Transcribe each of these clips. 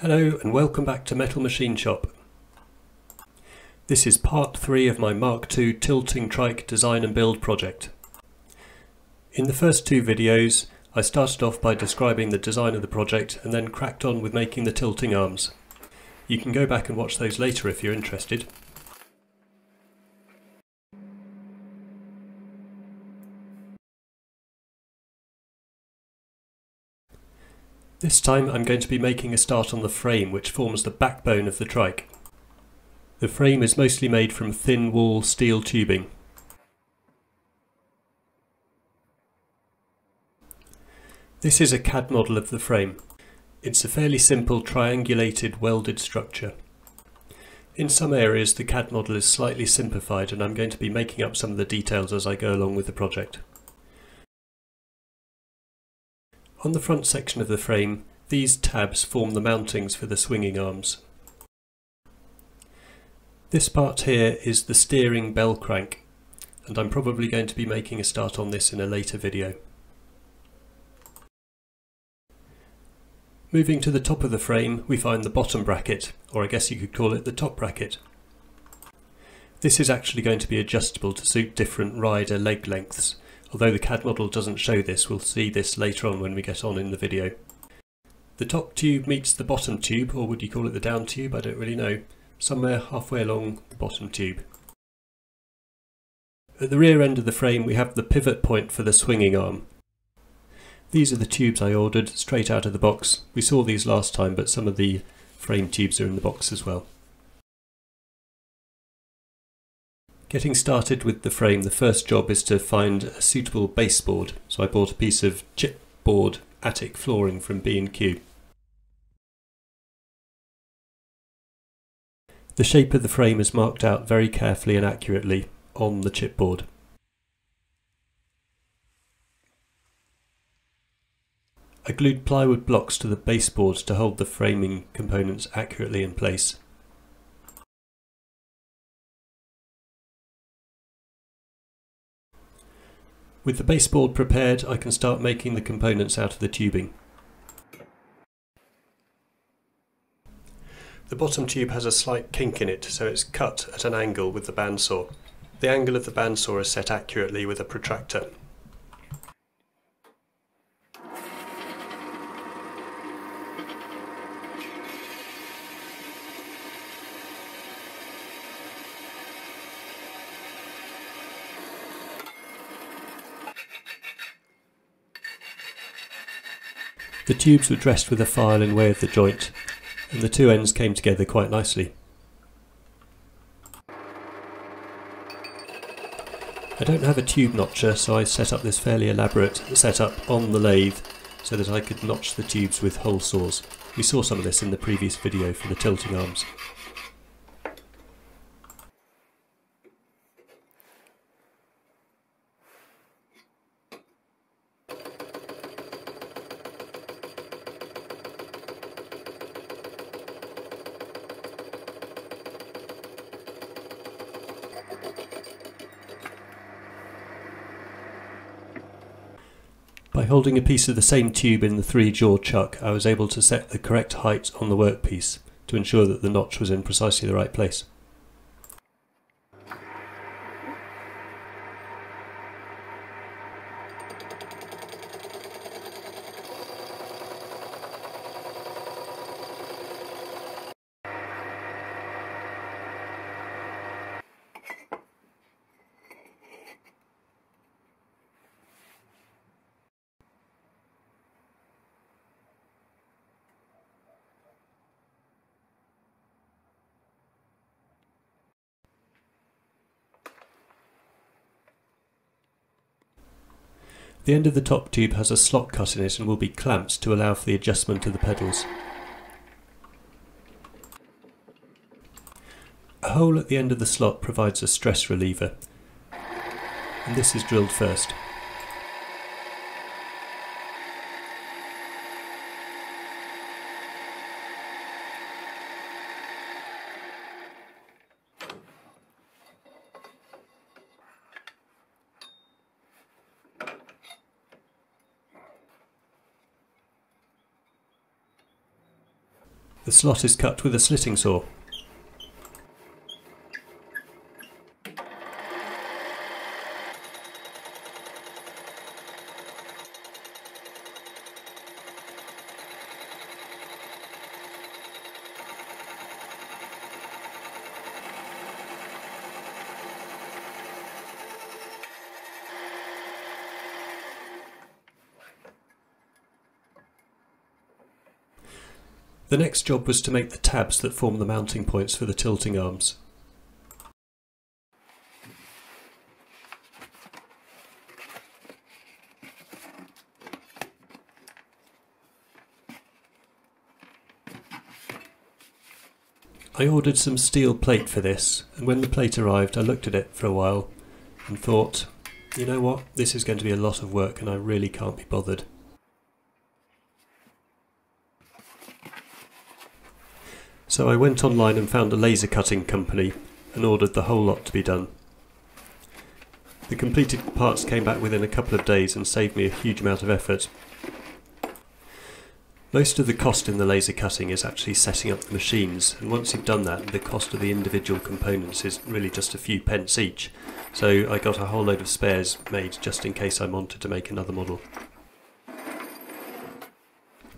Hello and welcome back to Metal Machine Shop. This is part 3 of my Mark II tilting trike design and build project. In the first two videos I started off by describing the design of the project and then cracked on with making the tilting arms. You can go back and watch those later if you're interested. This time I'm going to be making a start on the frame which forms the backbone of the trike. The frame is mostly made from thin wall steel tubing. This is a CAD model of the frame. It's a fairly simple triangulated welded structure. In some areas the CAD model is slightly simplified and I'm going to be making up some of the details as I go along with the project. On the front section of the frame, these tabs form the mountings for the swinging arms. This part here is the steering bell crank, and I'm probably going to be making a start on this in a later video. Moving to the top of the frame, we find the bottom bracket, or I guess you could call it the top bracket. This is actually going to be adjustable to suit different rider leg lengths, Although the CAD model doesn't show this, we'll see this later on when we get on in the video. The top tube meets the bottom tube, or would you call it the down tube? I don't really know. Somewhere halfway along the bottom tube. At the rear end of the frame we have the pivot point for the swinging arm. These are the tubes I ordered straight out of the box. We saw these last time but some of the frame tubes are in the box as well. Getting started with the frame, the first job is to find a suitable baseboard. So I bought a piece of chipboard attic flooring from B&Q. The shape of the frame is marked out very carefully and accurately on the chipboard. I glued plywood blocks to the baseboard to hold the framing components accurately in place. With the baseboard prepared, I can start making the components out of the tubing. The bottom tube has a slight kink in it, so it's cut at an angle with the bandsaw. The angle of the bandsaw is set accurately with a protractor. The tubes were dressed with a file in way of the joint, and the two ends came together quite nicely. I don't have a tube notcher, so I set up this fairly elaborate setup on the lathe so that I could notch the tubes with hole saws. We saw some of this in the previous video for the tilting arms. By holding a piece of the same tube in the three jaw chuck, I was able to set the correct height on the workpiece to ensure that the notch was in precisely the right place. The end of the top tube has a slot cut in it and will be clamped to allow for the adjustment of the pedals. A hole at the end of the slot provides a stress reliever, and this is drilled first. The slot is cut with a slitting saw. The next job was to make the tabs that form the mounting points for the tilting arms. I ordered some steel plate for this, and when the plate arrived I looked at it for a while and thought, you know what, this is going to be a lot of work and I really can't be bothered. So I went online and found a laser cutting company and ordered the whole lot to be done. The completed parts came back within a couple of days and saved me a huge amount of effort. Most of the cost in the laser cutting is actually setting up the machines and once you've done that the cost of the individual components is really just a few pence each so I got a whole load of spares made just in case I wanted to make another model.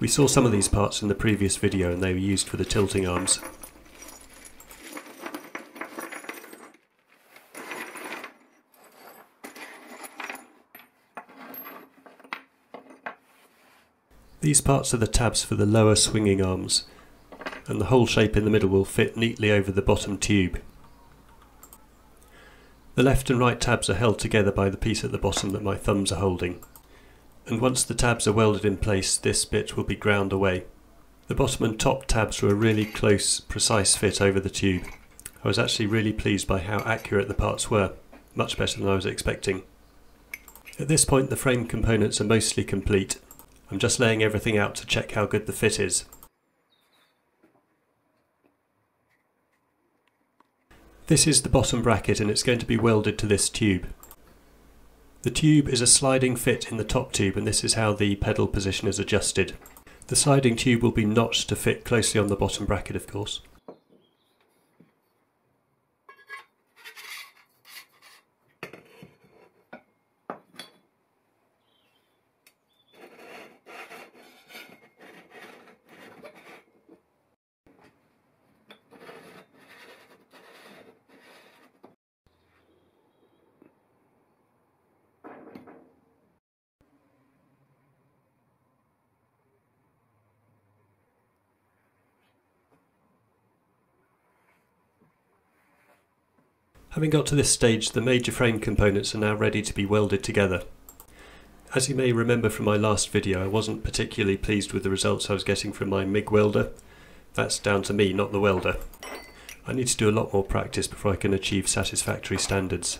We saw some of these parts in the previous video and they were used for the tilting arms. These parts are the tabs for the lower swinging arms and the hole shape in the middle will fit neatly over the bottom tube. The left and right tabs are held together by the piece at the bottom that my thumbs are holding and once the tabs are welded in place this bit will be ground away. The bottom and top tabs were a really close, precise fit over the tube. I was actually really pleased by how accurate the parts were, much better than I was expecting. At this point the frame components are mostly complete. I'm just laying everything out to check how good the fit is. This is the bottom bracket and it's going to be welded to this tube. The tube is a sliding fit in the top tube and this is how the pedal position is adjusted. The sliding tube will be notched to fit closely on the bottom bracket of course. Having got to this stage, the major frame components are now ready to be welded together. As you may remember from my last video, I wasn't particularly pleased with the results I was getting from my MIG welder. That's down to me, not the welder. I need to do a lot more practice before I can achieve satisfactory standards.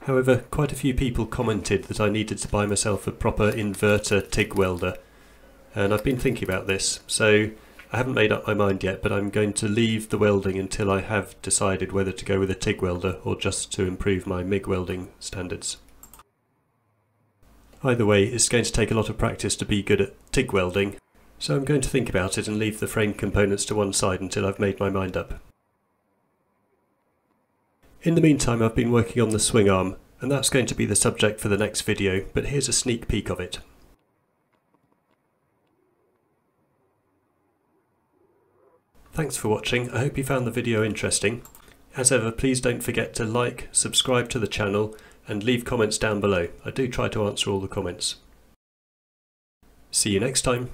However, quite a few people commented that I needed to buy myself a proper inverter TIG welder, and I've been thinking about this, so I haven't made up my mind yet, but I'm going to leave the welding until I have decided whether to go with a TIG welder or just to improve my MIG welding standards. Either way, it's going to take a lot of practice to be good at TIG welding, so I'm going to think about it and leave the frame components to one side until I've made my mind up. In the meantime I've been working on the swing arm, and that's going to be the subject for the next video, but here's a sneak peek of it. Thanks for watching, I hope you found the video interesting. As ever, please don't forget to like, subscribe to the channel and leave comments down below. I do try to answer all the comments. See you next time.